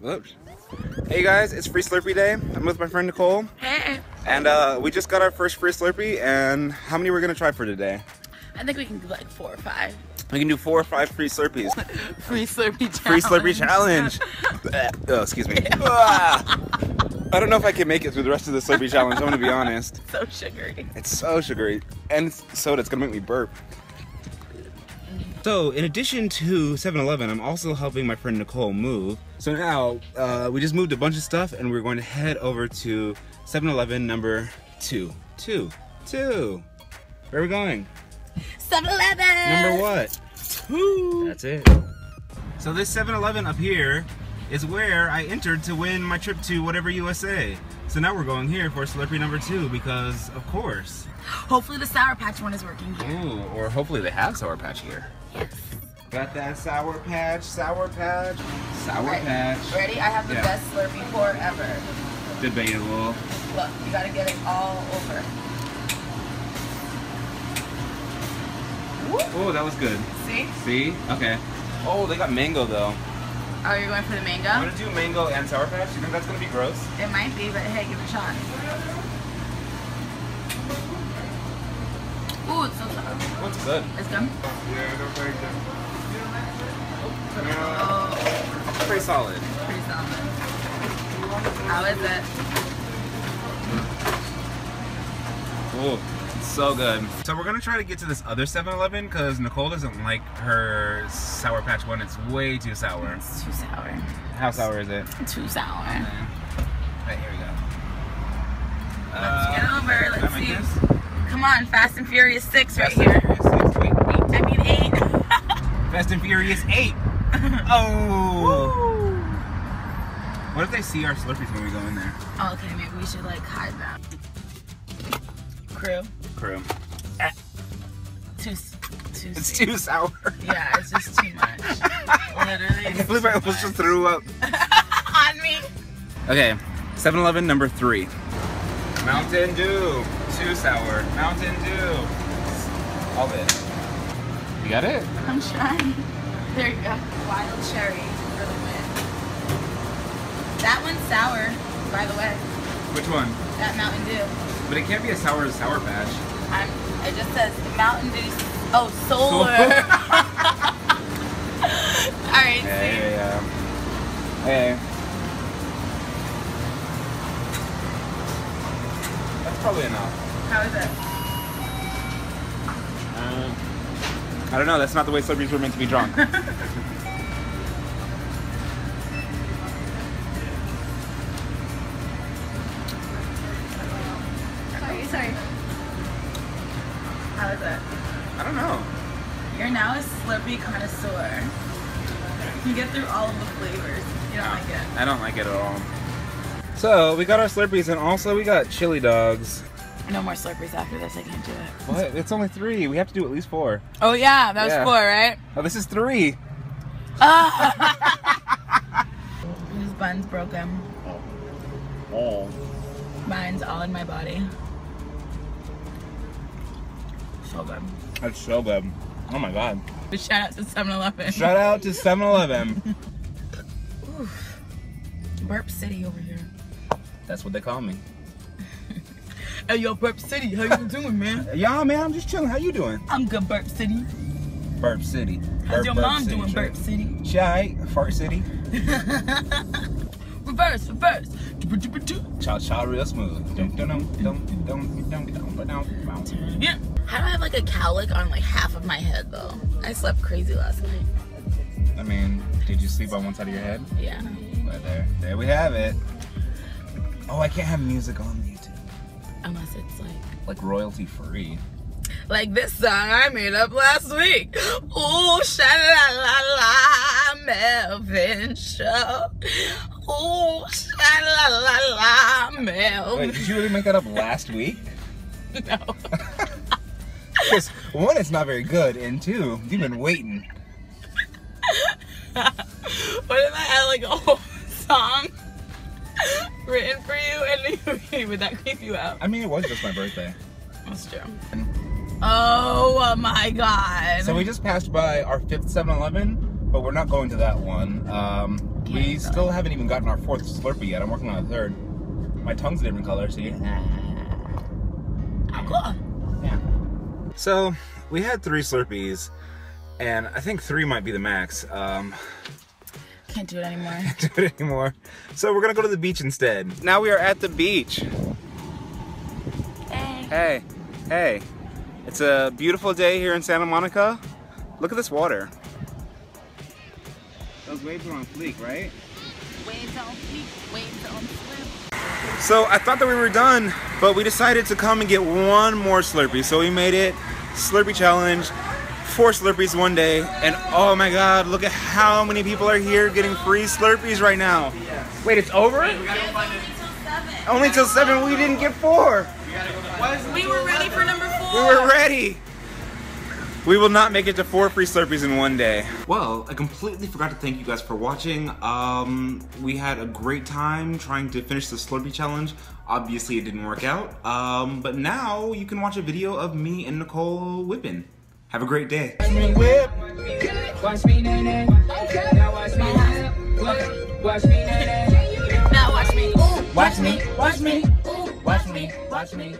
Whoops. Hey guys, it's Free Slurpee Day. I'm with my friend Nicole. Hey. And uh, we just got our first Free Slurpee, and how many we're gonna try for today? I think we can do like four or five. We can do four or five Free Slurpees. Free Slurpee challenge. Free Slurpee challenge. oh, excuse me. Ah. I don't know if I can make it through the rest of the Slurpee challenge, I'm gonna be honest. so sugary. It's so sugary. And it's soda, it's gonna make me burp. So, in addition to 7-Eleven, I'm also helping my friend Nicole move. So now, uh, we just moved a bunch of stuff and we're going to head over to 7-Eleven number two. Two. Two. Where are we going? 7-Eleven. Number what? Two. That's it. So this 7-Eleven up here is where I entered to win my trip to whatever USA. So now we're going here for Slurpee number two because, of course. Hopefully the Sour Patch one is working here. Ooh, or hopefully they have Sour Patch here. Yes. Got that Sour Patch, Sour Patch, Sour Right. Patch. Ready? I have the Yeah. best Slurpee pour ever. Debatable. Look, you gotta get it all over. Oh, that was good. See? See? Okay. Oh, they got mango though. Oh, you're going for the mango? I'm gonna do mango and Sour Patch. You think that's gonna be gross? It might be, but hey, give it a shot. Ooh, it's so sour. Oh, it's good. It's good. Yeah, they're very good. Oh, Pretty solid. pretty solid. How is it? Ooh, it's so good. So we're gonna try to get to this other 7-Eleven because Nicole doesn't like her Sour Patch one. It's way too sour. It's too sour. How sour is it? Too sour. Right, here we go. Let's get uh, over. Let's see. this? Come on, Fast and Furious 6 right Fast and here. Furious 6. Wait, wait. I mean 8. Fast and Furious 8. Oh! What if they see our Slurpees when we go in there? Oh, okay, maybe we should like hide that. Crew. Crew. Eh. Too, too It's sweet. too sour. Yeah, it's just too much. Literally. I can't believe I almost just threw up. on me. Okay, 7-Eleven number three. Mountain Dew. Too sour. Mountain Dew. All this. You got it? I'm trying. There you go. Wild cherry for the win. That one's sour, by the way. Which one? That Mountain Dew. But it can't be a sour as Sour Patch. I'm, it just says Mountain Dew. Oh, solar. All right, see. Hey, yeah. Hey. That's probably enough. How is it? Uh, I don't know. That's not the way Slurpees were meant to be drunk. now Slurpee connoisseur. You get through all of the flavors. You don't like it. I don't like it at all. So we got our Slurpees and also we got chili dogs. No more Slurpees after this. I can't do it. What? It's only three. We have to do at least four. Oh yeah, that was Yeah. four, right? Oh, this is three. His bun's broken. Oh. oh. Mine's all in my body. So good. That's so good. Oh my god. But shout out to 7-Eleven. Shout out to 7-Eleven. Burp City over here. That's what they call me. Hey yo, Burp City, how you doing, man? Yeah, man, I'm just chilling. How you doing? I'm good, Burp City. Burp City. How's your Burp mom City, doing. Burp City? Shy, Fart City reverse, reverse. Cha cha real smooth. Turn it. How do I have like a cowlick on like half of my head though? I slept crazy last night. I mean, did you sleep on one side of your head? Yeah. Well, there, there we have it. Oh, I can't have music on YouTube. Unless it's like like royalty free. Like this song I made up last week. Ooh, sha la la la, Melvin Show. Sha la la la, Wait, did you really make that up last week? No. Because one, it's not very good, and two, you've been waiting. what if I had like a whole song written for you and you, would that creep you out? I mean, it was just my birthday. That's true. Oh my god. So we just passed by our fifth 7-Eleven, but we're not going to that one. Um, we Okay, still haven't even gotten our fourth Slurpee yet. I'm working on a third. My tongue's a different color, see? Cool. Yeah. So we had three Slurpees, and I think three might be the max. Um, Can't do it anymore. do it anymore. So we're gonna go to the beach instead. Now we are at the beach. Hey. Hey, hey. It's a beautiful day here in Santa Monica. Look at this water. Those waves are on fleek, right? Waves on fleek, waves on slip. So I thought that we were done, but we decided to come and get one more Slurpee. So we made it Slurpee challenge, four Slurpees one day, and oh my God, look at how many people are here getting free Slurpees right now. Wait, it's over? Only till seven. We didn't get four. We were ready for number four. We were ready. We will not make it to four free Slurpees in one day. Well, I completely forgot to thank you guys for watching. Um, we had a great time trying to finish the Slurpee challenge. Obviously, it didn't work out. Um, but now you can watch a video of me and Nicole whipping. Have a great day. Watch me whip. Watch me nae nae. Now watch me whip. Watch me nae nae. Now watch me. Watch me. Watch me. Watch me. Watch me.